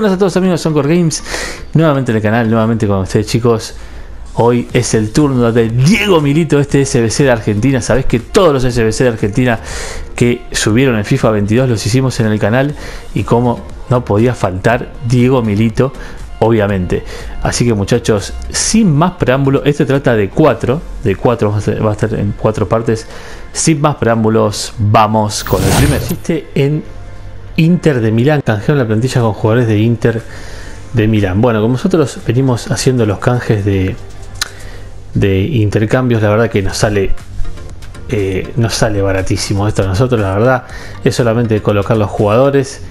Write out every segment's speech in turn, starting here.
buenas a todos amigos de Soncor Games, nuevamente en el canal, nuevamente con ustedes chicos. Hoy es el turno de Diego Milito, este SBC de Argentina. Sabés que todos los SBC de Argentina que subieron el FIFA 22 los hicimos en el canal y como no podía faltar Diego Milito, obviamente. Así que muchachos, sin más preámbulos, este trata de cuatro, de cuatro, va a estar en cuatro partes. Sin más preámbulos, vamos con el primero. Existe en Inter de Milán, canjearon la plantilla con jugadores de Inter de Milán. Bueno, como nosotros venimos haciendo los canjes de, de intercambios, la verdad que nos sale eh, sale baratísimo esto a nosotros, la verdad es solamente colocar los jugadores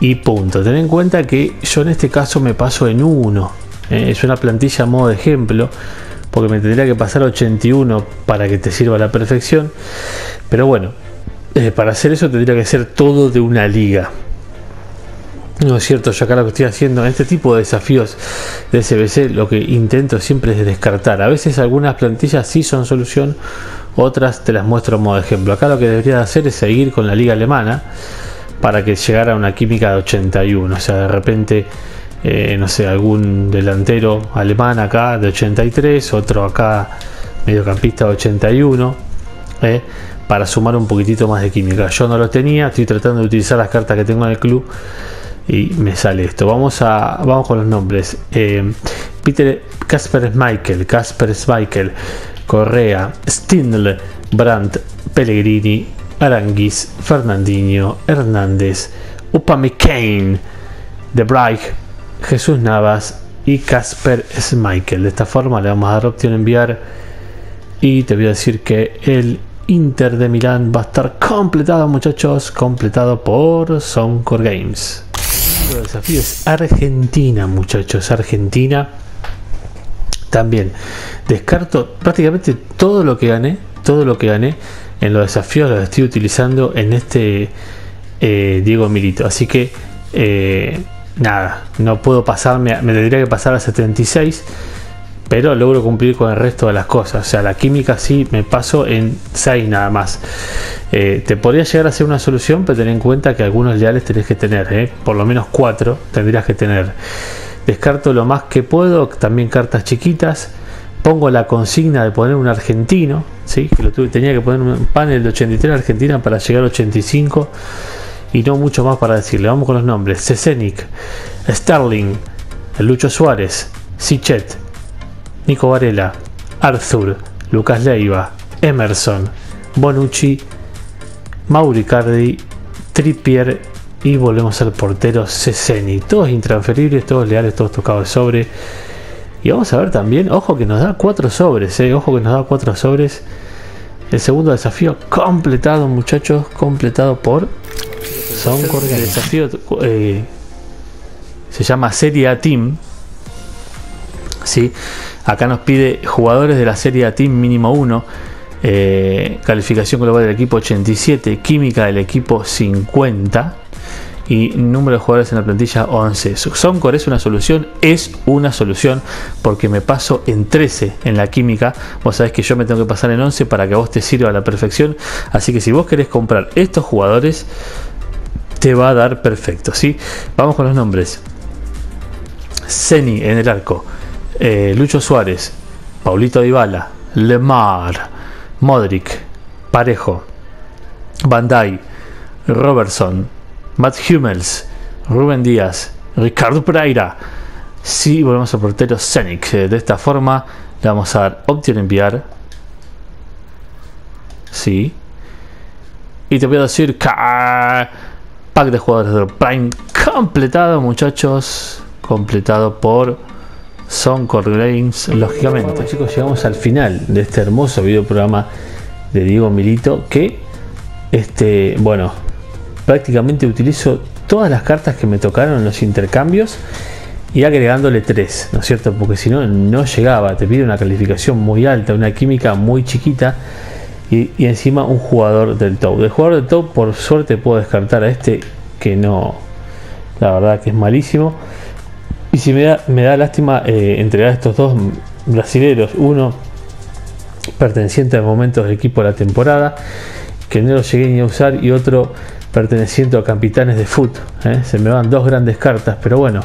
y punto. Ten en cuenta que yo en este caso me paso en uno, eh, es una plantilla a modo de ejemplo, porque me tendría que pasar 81 para que te sirva a la perfección, pero bueno, eh, para hacer eso tendría que ser todo de una liga. No es cierto, yo acá lo que estoy haciendo en este tipo de desafíos de SBC, lo que intento siempre es descartar. A veces algunas plantillas sí son solución, otras te las muestro como ejemplo. Acá lo que debería hacer es seguir con la liga alemana para que llegara a una química de 81. O sea, de repente, eh, no sé, algún delantero alemán acá de 83, otro acá mediocampista de 81. Eh, para sumar un poquitito más de química. Yo no lo tenía, estoy tratando de utilizar las cartas que tengo en el club y me sale esto. Vamos a vamos con los nombres. Eh, Peter Casper Michael, Casper Michael, Correa, Stindl, Brandt, Pellegrini, Aranguis, Fernandinho, Hernández, Upamecano, De Bright, Jesús Navas y Casper Michael. De esta forma le vamos a dar opción enviar y te voy a decir que el Inter de Milán va a estar completado, muchachos, completado por Soncor Games. El desafío es Argentina, muchachos, Argentina. También descarto prácticamente todo lo que gané, todo lo que gané en los desafíos lo estoy utilizando en este eh, Diego Milito. Así que eh, nada, no puedo pasarme, me tendría que pasar a 76 pero logro cumplir con el resto de las cosas. O sea, la química sí me paso en 6 nada más. Eh, te podría llegar a ser una solución, pero ten en cuenta que algunos leales tenés que tener, ¿eh? por lo menos 4 tendrías que tener. Descarto lo más que puedo, también cartas chiquitas. Pongo la consigna de poner un argentino, ¿sí? que lo tuve, tenía que poner un panel de 83 Argentina para llegar a 85 y no mucho más para decirle. Vamos con los nombres: Cesenic, Sterling, Lucho Suárez, Sichet, Nico Varela, Arthur, Lucas Leiva, Emerson, Bonucci, Mauricardi, Trippier y volvemos al portero Ceseni. Todos intransferibles, todos leales, todos tocados de sobre. Y vamos a ver también, ojo que nos da cuatro sobres, eh, ojo que nos da cuatro sobres. El segundo desafío completado, muchachos, completado por Son El desafío eh, se llama Serie A Team. ¿sí? Acá nos pide jugadores de la serie A Team mínimo 1. Eh, calificación global del equipo 87, química del equipo 50 y número de jugadores en la plantilla 11. Soncor es una solución, es una solución porque me paso en 13 en la química. Vos sabés que yo me tengo que pasar en 11 para que a vos te sirva a la perfección. Así que si vos querés comprar estos jugadores, te va a dar perfecto. ¿sí? Vamos con los nombres. Ceni en el arco. Eh, Lucho Suárez, Paulito Dybala, Lemar, Modric, Parejo, Bandai, Robertson, Matt Hummels, Rubén Díaz, Ricardo Pereira. Si volvemos al portero Scenic. Eh, de esta forma le vamos a dar opción enviar. Sí. Y te voy a decir pack de jugadores de Prime completado, muchachos. Completado por son Games, lógicamente. chicos, llegamos al final de este hermoso video programa de Diego Milito. Que, este, bueno, prácticamente utilizo todas las cartas que me tocaron en los intercambios y agregándole tres, ¿no es cierto? Porque si no, no llegaba. Te pide una calificación muy alta, una química muy chiquita y, encima un jugador del top. Del jugador del top, por suerte, puedo descartar a este que no, la verdad que es malísimo. Y si me da, me da lástima eh, entregar estos dos brasileros, uno perteneciente al momento del equipo de la temporada, que no lo llegué ni a usar, y otro perteneciendo a capitanes de foot. ¿eh? Se me van dos grandes cartas, pero bueno,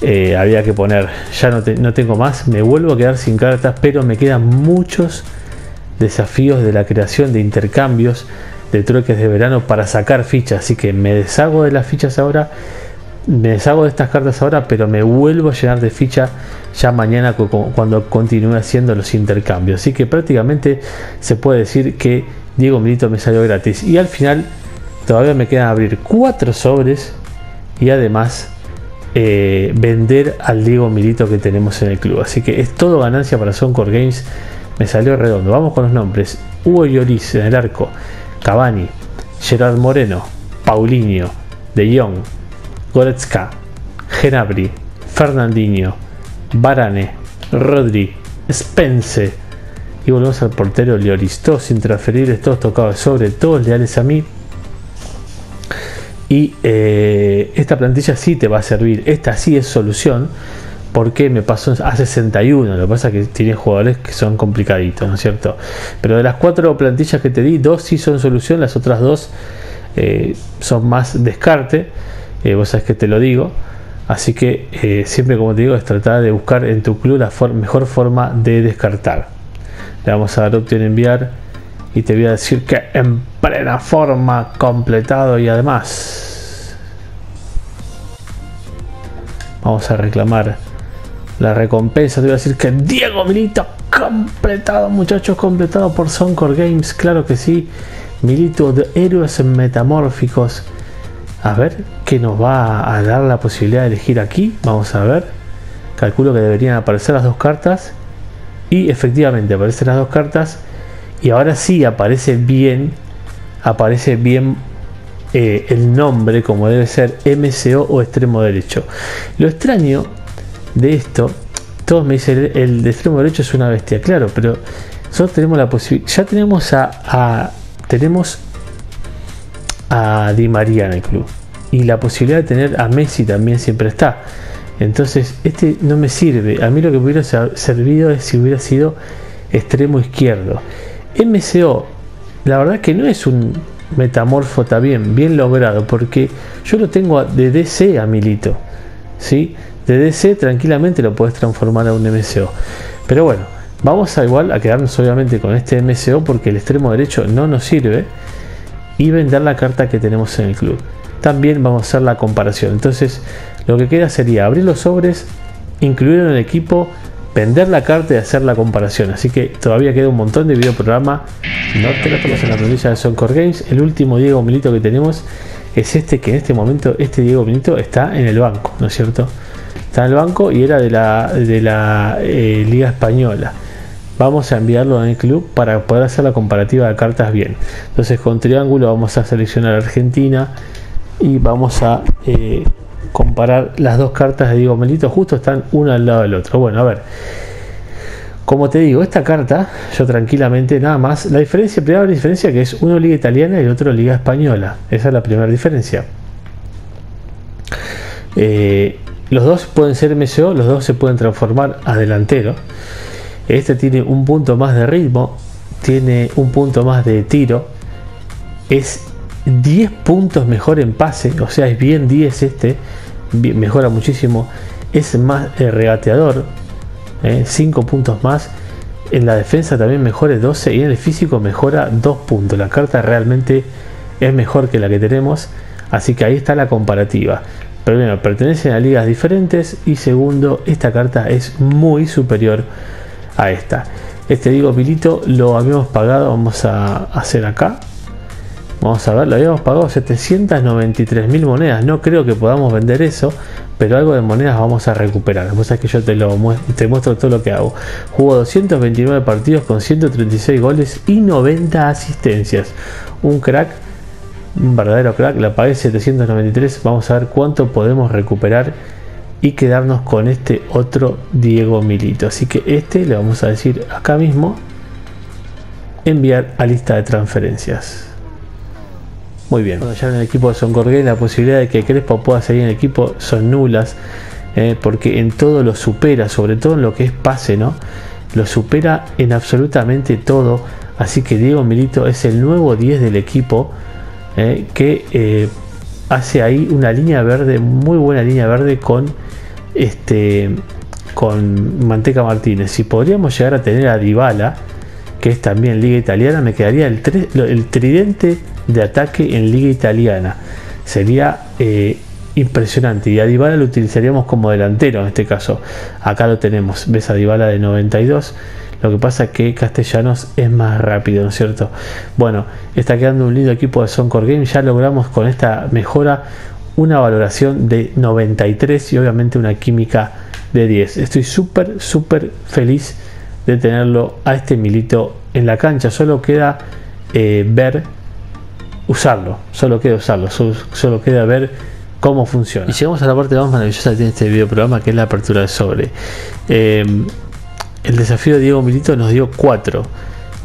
eh, había que poner. Ya no, no tengo más, me vuelvo a quedar sin cartas, pero me quedan muchos desafíos de la creación de intercambios de trueques de verano para sacar fichas. Así que me deshago de las fichas ahora. Me deshago de estas cartas ahora, pero me vuelvo a llenar de ficha ya mañana cuando continúe haciendo los intercambios. Así que prácticamente se puede decir que Diego Milito me salió gratis. Y al final todavía me quedan abrir cuatro sobres y además eh, vender al Diego Milito que tenemos en el club. Así que es todo ganancia para Soncor Games. Me salió redondo. Vamos con los nombres. Hugo Lloris en el arco. Cavani. Gerard Moreno. Paulinho. De Jong. Goretzka. Genabri. Fernandinho. Barane. Rodri. Spence y volvemos al portero Lloris. Todos intransferibles, todos tocados sobre, todos leales a mí. Y eh, esta plantilla sí te va a servir. Esta sí es solución. Porque me pasó a 61. Lo que pasa es que tiene jugadores que son complicaditos, ¿no es cierto? Pero de las cuatro plantillas que te di, dos sí son solución. Las otras dos eh, son más descarte. Eh, vos sabés que te lo digo. Así que siempre, como te digo, es tratar de buscar en tu club la mejor forma de descartar. Le vamos a dar opción enviar y te voy a decir que en plena forma completado y además vamos a reclamar la recompensa. Te voy a decir que Diego Milito completado, muchachos, completado por Soncor Games. Claro que sí. Milito de héroes metamórficos. A ver qué nos va a dar la posibilidad de elegir aquí. Vamos a ver. Calculo que deberían aparecer las dos cartas. Y efectivamente aparecen las dos cartas. Y ahora sí aparece bien. Aparece bien eh, el nombre como debe ser MCO o extremo derecho. Lo extraño de esto, todos me dicen el, de extremo derecho es una bestia, claro, pero nosotros tenemos la posibilidad, ya tenemos a, a, tenemos a Di María en el club y la posibilidad de tener a Messi también siempre está. Entonces, este no me sirve. A mí lo que me hubiera servido es si hubiera sido extremo izquierdo. MCO, la verdad que no es un metamorfo también bien logrado, porque yo lo tengo de DC a Milito. ¿sí? De DC tranquilamente lo puedes transformar a un MCO. Pero bueno, vamos a igual a quedarnos obviamente con este MCO porque el extremo derecho no nos sirve y vender la carta que tenemos en el club. También vamos a hacer la comparación. Entonces, lo que queda sería abrir los sobres, incluirlo en el equipo, vender la carta y hacer la comparación. Así que todavía queda un montón de video programa. No te lo tomas en la planilla de Soncor Games. El último Diego Milito que tenemos es este que en este momento, este Diego Milito está en el banco, ¿no es cierto? Está en el banco y era de la, de la eh, Liga Española. Vamos a enviarlo en el club para poder hacer la comparativa de cartas bien. Entonces con triángulo vamos a seleccionar Argentina y vamos a eh, comparar las dos cartas de Diego Melito, justo están una al lado del otro. Bueno, a ver. Como te digo, esta carta, yo tranquilamente, nada más, la diferencia, primera diferencia que es uno liga italiana y el otro liga española. Esa es la primera diferencia. Eh, los dos pueden ser MCO, los dos se pueden transformar a delantero. Este tiene un punto más de ritmo, tiene un punto más de tiro, es 10 puntos mejor en pase, o sea, es bien 10 este, mejora muchísimo, es más eh, regateador, 5 eh, puntos más, en la defensa también mejora 12 y en el físico mejora 2 puntos, la carta realmente es mejor que la que tenemos, así que ahí está la comparativa. Primero, pertenecen a ligas diferentes y segundo, esta carta es muy superior a esta. Este digo Milito lo habíamos pagado, vamos a hacer acá, Vamos a ver, lo habíamos pagado 793 mil monedas. No creo que podamos vender eso, pero algo de monedas vamos a recuperar. Vos sabés que yo te, lo te muestro todo lo que hago. Jugó 229 partidos con 136 goles y 90 asistencias. Un crack, un verdadero crack. La pagué 793. Vamos a ver cuánto podemos recuperar y quedarnos con este otro Diego Milito. Así que este le vamos a decir acá mismo enviar a lista de transferencias. Muy bien. Cuando ya en el equipo de Son la posibilidad de que Crespo pueda seguir en el equipo son nulas, eh, porque en todo lo supera, sobre todo en lo que es pase, ¿no? Lo supera en absolutamente todo. Así que Diego Milito es el nuevo 10 del equipo. eh, que eh, hace ahí una línea verde, muy buena línea verde con este con Manteca Martínez. Si podríamos llegar a tener a Dybala, que es también Liga Italiana, me quedaría el, tridente de ataque en Liga Italiana. Sería eh, impresionante. Y a Dybala lo utilizaríamos como delantero en este caso. Acá lo tenemos. Ves a Dybala de 92. Lo que pasa es que Castellanos es más rápido, ¿no es cierto? Bueno, está quedando un lindo equipo de Soncor Games. Ya logramos con esta mejora una valoración de 93 y obviamente una química de 10. Estoy súper, súper feliz de tenerlo a este milito en la cancha. Solo queda eh, ver, usarlo. Solo queda usarlo. Solo, queda ver cómo funciona. Y llegamos a la parte más maravillosa que tiene este video programa, que es la apertura de sobre. Eh, el desafío de Diego Milito nos dio 4.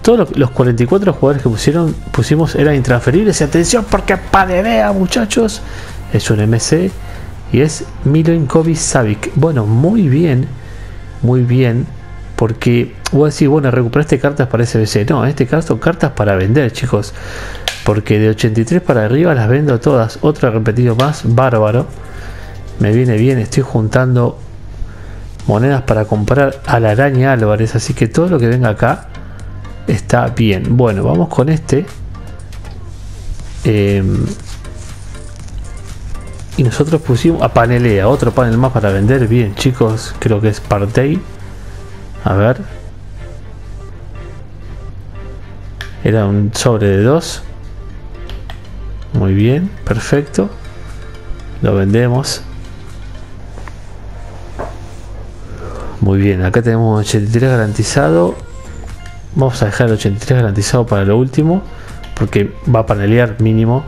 Todos los 44 jugadores que pusieron, pusimos eran intransferibles. Y atención porque padedea, muchachos. Es un MC y es Milinkovic Savic. Bueno, muy bien, muy bien, porque voy a decir, bueno, recuperaste cartas para SBC. No, en este caso cartas para vender, chicos, porque de 83 para arriba las vendo todas. Otra repetido más, bárbaro. Me viene bien, estoy juntando monedas para comprar a la araña Álvarez, así que todo lo que venga acá está bien. Bueno, vamos con este. Eh, y nosotros pusimos a Panelea, otro panel más para vender. Bien, chicos, creo que es Partey. A ver. Era un sobre de dos. Muy bien, perfecto. Lo vendemos. Muy bien, acá tenemos 83 garantizado. Vamos a dejar el 83 garantizado para lo último. Porque va a panelear mínimo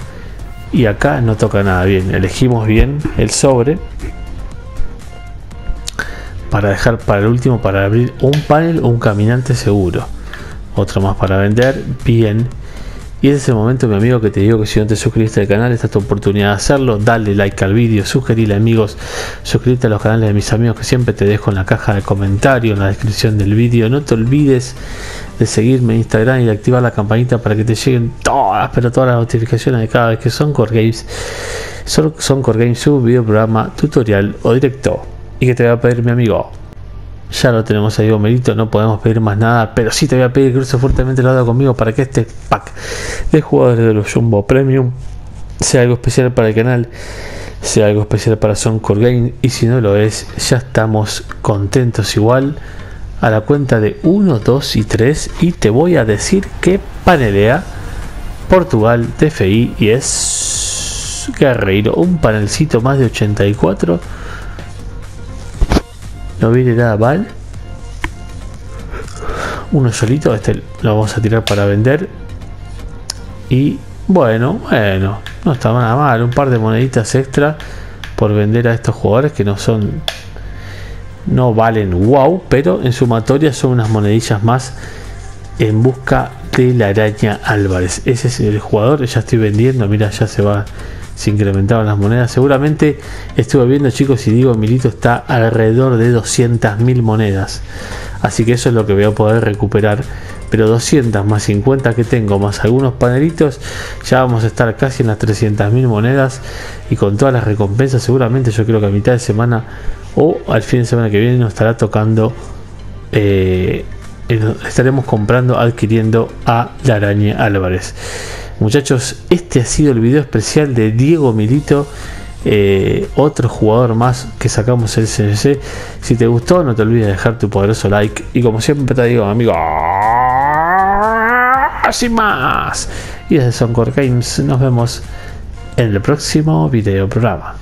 y acá no toca nada bien. Elegimos bien el sobre para dejar para el último para abrir un panel un caminante seguro. Otro más para vender bien y ese es el momento mi amigo que te digo que si no te suscribiste al canal esta es tu oportunidad de hacerlo dale like al vídeo sugerirle amigos suscríbete a los canales de mis amigos que siempre te dejo en la caja de comentarios en la descripción del vídeo no te olvides de seguirme en Instagram y de activar la campanita para que te lleguen todas, pero todas las notificaciones de cada vez que son Core Games, son, son Core Games, su video programa, tutorial o directo. Y que te voy a pedir mi amigo. Ya lo tenemos ahí, Merito, no podemos pedir más nada, pero sí te voy a pedir que cruce fuertemente el lado conmigo para que este pack de jugadores de los Jumbo Premium sea algo especial para el canal, sea algo especial para Son Core Games y si no lo es, ya estamos contentos igual a la cuenta de 1, 2 y 3 y te voy a decir que panelea Portugal TFI y es Guerreiro, un panelcito más de 84. No viene nada mal. Uno solito, este lo vamos a tirar para vender. Y bueno, bueno, no está nada mal. Un par de moneditas extra por vender a estos jugadores que no son no valen wow, pero en sumatoria son unas monedillas más en busca de la araña Álvarez. Ese es el jugador, ya estoy vendiendo, mira, ya se va, se incrementaban las monedas. Seguramente estuve viendo chicos y digo, Milito está alrededor de 200.000 monedas. Así que eso es lo que voy a poder recuperar. Pero 200 más 50 que tengo, más algunos panelitos, ya vamos a estar casi en las 300.000 monedas. Y con todas las recompensas, seguramente yo creo que a mitad de semana o al fin de semana que viene nos estará tocando eh, estaremos comprando adquiriendo a la araña Álvarez muchachos este ha sido el video especial de Diego Milito eh, otro jugador más que sacamos el CNC si te gustó no te olvides de dejar tu poderoso like. Y como siempre te digo amigo así más. Y desde Soncor Games nos vemos en el próximo video programa